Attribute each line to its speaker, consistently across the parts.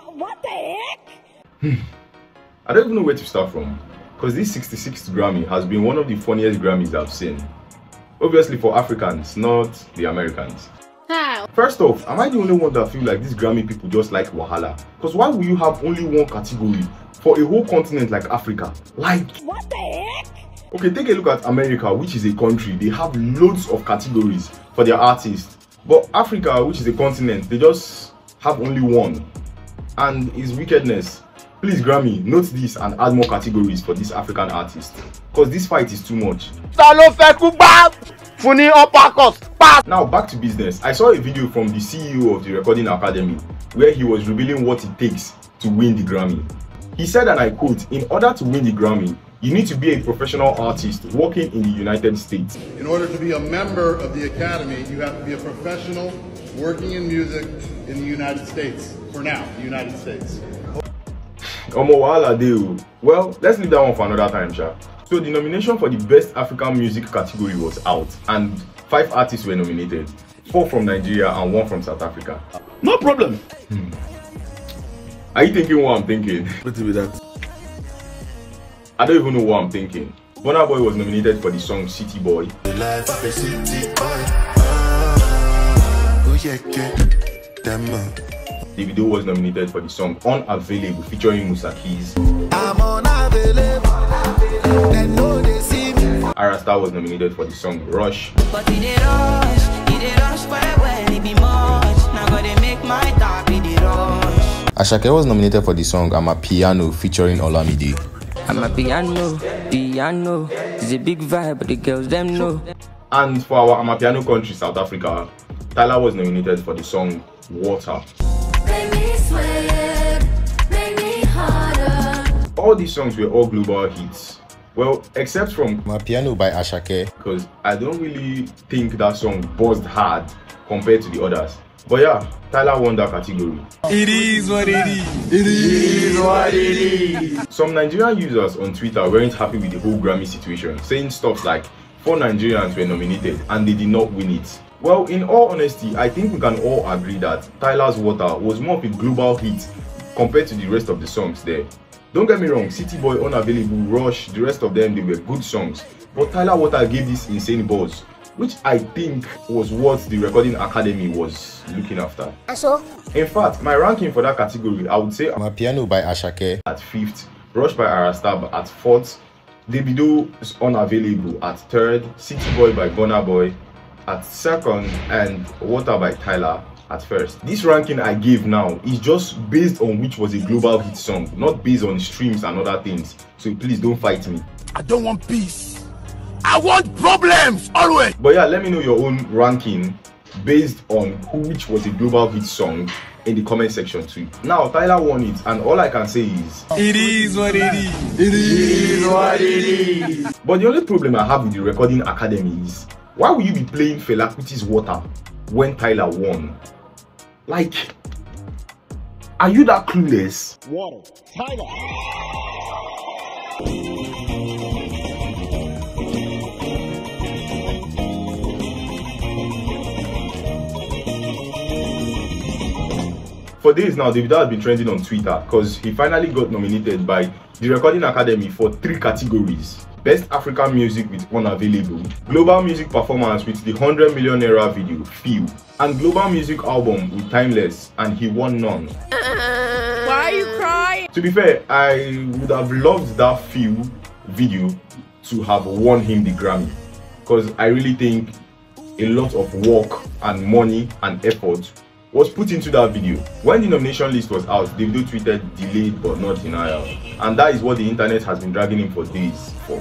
Speaker 1: what the heck? Hmm.
Speaker 2: I don't even know where to start from, because this 66th Grammy has been one of the funniest Grammys I've seen. Obviously for Africans, not the Americans.
Speaker 1: How?
Speaker 2: First off, am I the only one that feel like these Grammy people just like Wahala? Because why will you have only one category for a whole continent like Africa? Like,
Speaker 1: What the heck?
Speaker 2: okay, take a look at America, which is a country, they have loads of categories for their artists. But Africa, which is a continent, they just have only one. And his wickedness. Please, Grammy, note this and add more categories for this African artist. Because this fight is too much.
Speaker 3: ta ló fẹ́ kú gbá fún ní uppercut pa.
Speaker 2: Now back to business. I saw a video from the CEO of the Recording Academy where he was revealing what it takes to win the Grammy. He said, and I quote, in order to win the Grammy, you need to be a professional artist working in the United States.
Speaker 4: In order to be a member of the Academy, you have to be a professional working in music in the United States. For now, the United States.
Speaker 2: Omo wahala dey. Well, let's leave that one for another time, sha. So the nomination for the best African music category was out and five artists were nominated. Four from Nigeria and one from South Africa.
Speaker 5: No problem. Hmm.
Speaker 2: Are you thinking what I'm thinking?
Speaker 5: What be that?
Speaker 2: I don't even know what I'm thinking. Burna Boy was nominated for the song City Boy.
Speaker 6: The of a city boy. Oh, yeah, yeah. Them, uh,
Speaker 2: Davido was nominated for the song Unavailable featuring Musa Keys.
Speaker 6: I'm unavailable. They know they see me.
Speaker 2: Ayra Starr was nominated for the song Rush.
Speaker 7: But he dey rush, he dey rush well well, he be much. Now go dey make my top, he dey rush.
Speaker 8: Asake was nominated for the song Amapiano featuring Olamide.
Speaker 7: I'm a piano, piano. It's a big vibe, but the girls them know.
Speaker 2: And for our Amapiano country, South Africa, Tyla was nominated for the song Water. All these songs were all global hits. Well, except from
Speaker 8: My Piano by Asake.
Speaker 2: because I don't really think that song buzzed hard compared to the others. But yeah, Tyla won that category.
Speaker 5: It is what it is. It is what it is.
Speaker 2: Some Nigerian users on Twitter weren't happy with the whole Grammy situation, saying stuff like four Nigerians were nominated and they did not win it. Well, in all honesty, I think we can all agree that Tyla's Water was more of a global hit compared to the rest of the songs there. Don't get me wrong, City Boy, Unavailable, Rush, the rest of them, they were good songs. But Tyla Water gave this insane buzz, which I think was what the Recording Academy was looking after.
Speaker 1: So?
Speaker 2: In fact, my ranking for that category, I would say
Speaker 8: My Piano by Asake.
Speaker 2: at fifth, Rush by Arastab at fourth, Davido is unavailable at third, City Boy by Burna Boy at second, and Water by Tyla at first. This ranking I give now is just based on which was a global hit song, not based on streams and other things. So please don't fight me.
Speaker 5: I don't want peace. I want problems always.
Speaker 2: But yeah, let me know your own ranking based on who which was a global hit song in the comment section too. Now Tyla won it, and all I can say is
Speaker 5: It is what it is. It is what it is.
Speaker 2: But the only problem I have with the recording academy is why will you be playing Fela Kuti's Water when Tyla won? Like, are you that clueless?
Speaker 4: Water. Tyla.
Speaker 2: For days now, Davido has been trending on Twitter because he finally got nominated by the Recording Academy for three categories. Best African Music with Unavailable, Global Music Performance with the 100 Million Era video, Feel, and Global Music Album with Timeless, and he won none.
Speaker 1: Why are you crying?
Speaker 2: To be fair, I would have loved that Feel video to have won him the Grammy because I really think a lot of work and money and effort was put into that video. When the nomination list was out, Davido tweeted delayed but not denial. And that is what the internet has been dragging him for days for.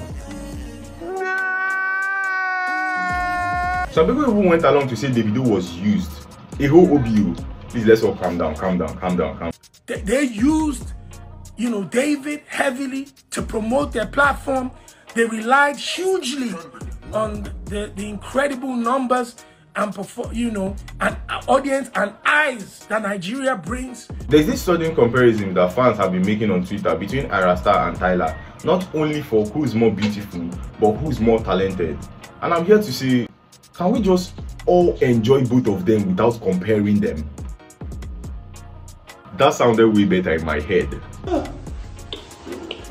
Speaker 2: Some people even went along to say Davido was used. A whole OBO. Please let's all calm down, calm down, calm down, calm
Speaker 9: down. they used, you know, David heavily to promote their platform. They relied hugely on the, the incredible numbers and perform, you know, an audience and eyes that Nigeria brings.
Speaker 2: There's this sudden comparison that fans have been making on Twitter between Ayra Starr and Tyla, not only for who's more beautiful, but who's more talented. And I'm here to say, can we just all enjoy both of them without comparing them? that sounded way better in my head.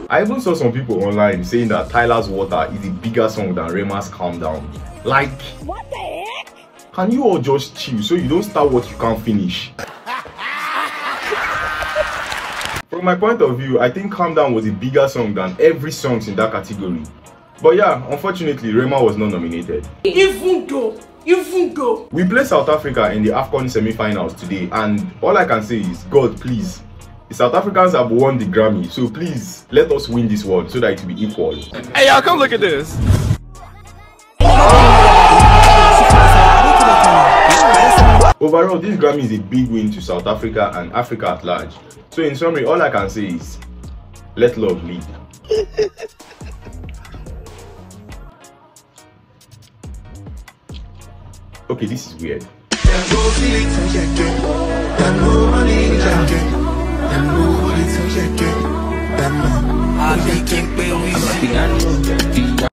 Speaker 2: I even saw some people online saying that Tyla's Water is a bigger song than Rema's Calm Down. Like,
Speaker 1: What the heck?
Speaker 2: Can you all just chill so you don't start what you can't finish? From my point of view, I think Calm Down was a bigger song than every songs in that category. But yeah, unfortunately, Rema was not nominated.
Speaker 9: Even though, even though.
Speaker 2: We play South Africa in the AFCON semi-finals today and all I can say is, God please, the South Africans have won the Grammy, so please let us win this one so that it will be equal.
Speaker 5: Hey, y'all, come look at this.
Speaker 2: Overall, this Grammy is a big win to South Africa and Africa at large. So in summary, all I can say is, let love lead. okay, this is weird.
Speaker 7: pé